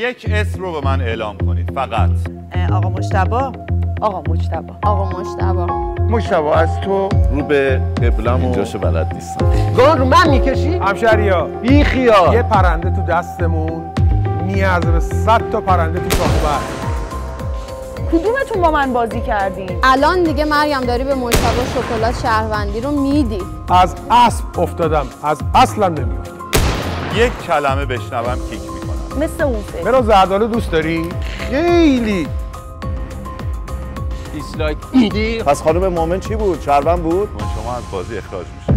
یک اسم رو به من اعلام کنید فقط. آقا مشتبا آقا مجتبا آقا مشتبا مشتبه از تو رو به قبلم و جاشو بلد نیستم. گان رو من می‌کشی؟ همشهریا بی خیال. یه پرنده تو دستمون نیاز به صد تا پرنده تو شاخوبر کدومتون با من بازی کردین الان دیگه مریم داری به مشتبا شکلات شهروندی رو میدی. از اسب افتادم از اصلا نمیافتم یک کلمه بشنوم کیک می‌کنم مثل اون فیلم مرا زردالو دوست داری؟ خیلی دیسلایک میدی؟ پس خانم مومن چی بود؟ شهروند بود؟ شما از بازی اخراج میشه